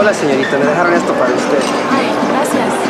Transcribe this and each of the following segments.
Hola señorita, me dejaron esto para usted. Ay, gracias.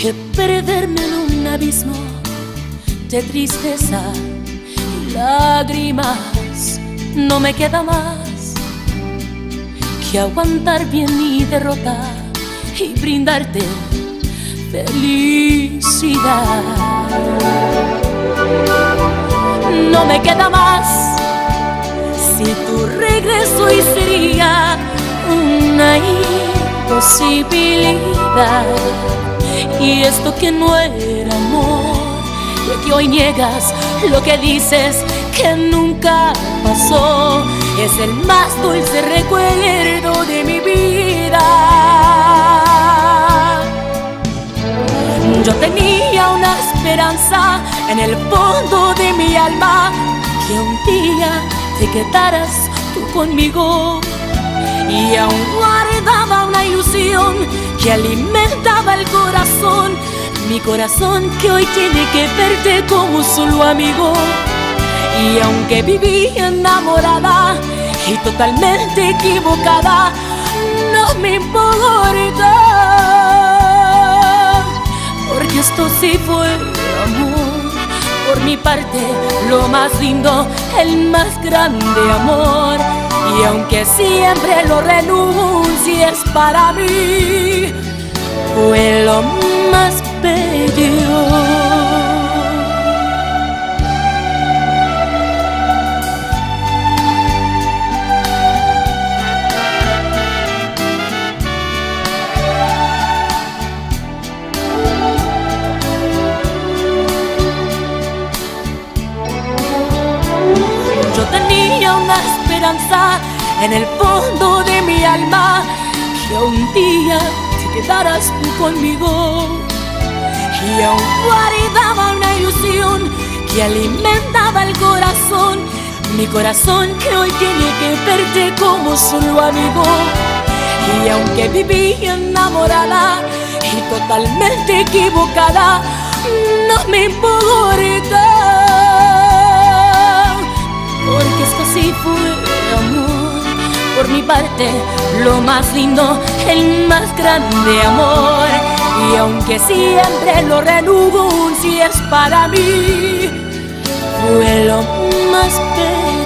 Que perderme en un abismo de tristeza y lágrimas. No me queda más que aguantar bien mi derrota y brindarte felicidad. No me queda más si tu regreso sería una imposibilidad. Y esto que no era amor, lo que hoy niegas, lo que dices que nunca pasó, es el más dulce recuerdo de mi vida. Yo tenía una esperanza en el fondo de mi alma que un día te quedaras tú conmigo que alimentaba el corazón, mi corazón que hoy tiene que verte como solo amigo. Y aunque viví enamorada y totalmente equivocada, no me importa, porque esto sí fue amor. Por mi parte, lo más lindo, el más grande amor. Y aunque siempre lo renuncies para mí, fue lo más bello. En el fondo de mi alma que un día te quedaras tú conmigo. Y aún guardaba una ilusión que alimentaba el corazón, mi corazón que hoy tiene que verte como solo amigo. Y aunque viví enamorada y totalmente equivocada, no me importa porque esto sí fue mi parte, lo más lindo, el más grande amor. Y aunque siempre lo renuncies para mí, fue lo más bello.